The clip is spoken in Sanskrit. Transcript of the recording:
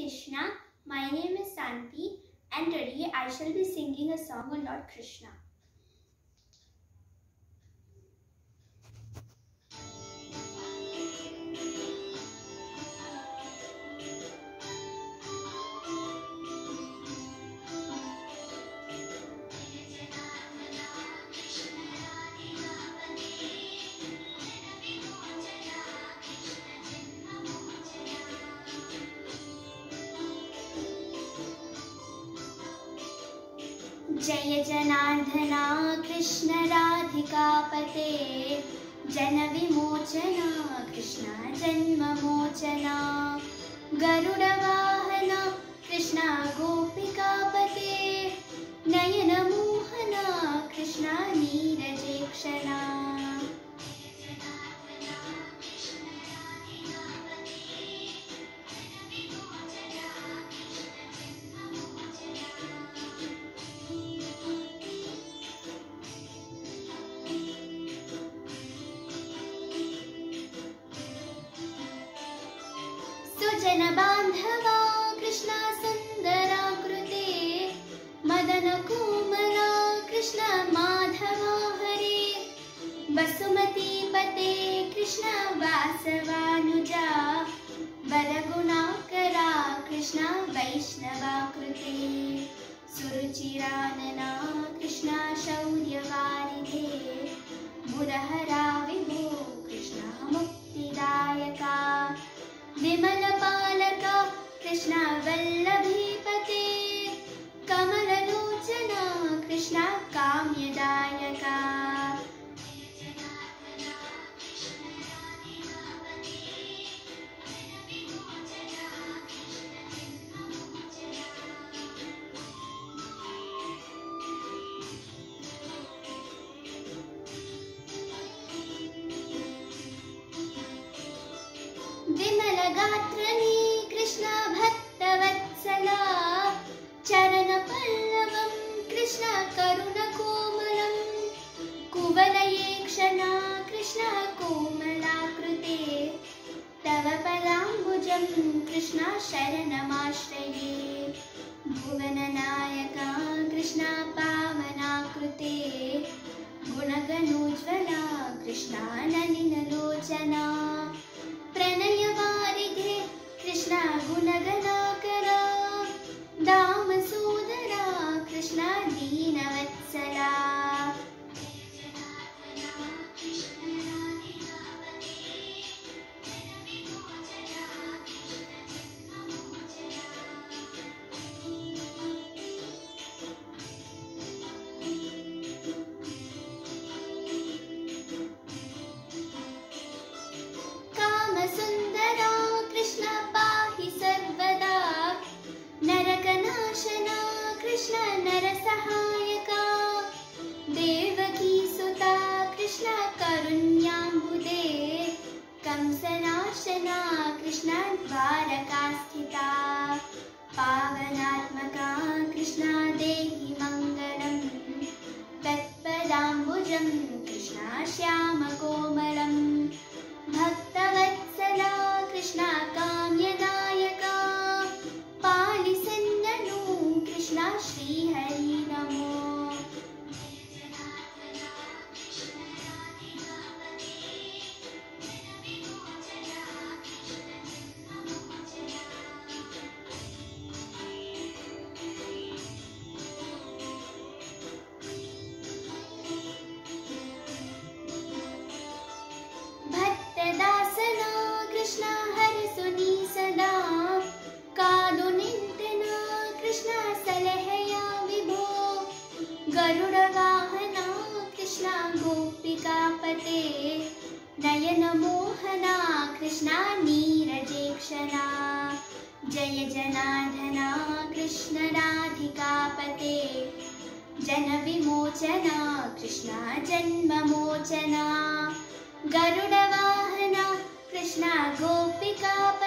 Krishna. My name is Santi and today I shall be singing a song on Lord Krishna. जय जनार्दना कृष्ण राधिकापते जनविमोचना कृष्ण जन्ममोचना गरुडवाहना कृष्ण गोपिका गोपिकापते नयनमोहना कृष्ण नीरजेक्षणा सुजनबान्धवा कृष्ण सुन्दराकृते मदनकोमला कृष्ण माधवा हरे वसुमतीपते कृष्ण वासवानुजा वरगुणाकरा कृष्ण वैष्णवाकृते सुरुचिरानना कृष्ण शौर्यवारिधे मुरहरा विभो कृष्ण मुक्तिदायका विमलपालका कृष्ण वल्लभीपते। कमललोचना कृष्ण काम्यदायका। विमलगात्रनी कृष्ण भक्तवत्सला चरणपल्लवं कृष्ण करुणकोमलं कुवलये क्षणा कृष्ण कोमलाकृते तव पदाम्बुजं कृष्ण शरणमाश्रये भुवननायका कृष्ण पावनाकृते गुणगणोज्ज्वला कृष्णा गुणगणाकरा दामसोदरा कृष्ण दीनवत्सला कृष्ण नरसहायका। देवकी सुता कृष्ण करुण्याम्बुदे। कंसनाशना कृष्ण द्वारकास्थिता पावनात्मका कृष्ण देहि मङ्गलम्। तत्पदाम्बुजं कृष्ण श्यामकोमलम्। भक्तवत्सला कृष्ण नयन नयनमोहना कृष्णा नीरजेक्षणा जय जनार्दना जन विमोचना कृष्णा जन्ममोचना गरुडवाहना कृष्णा गोपिका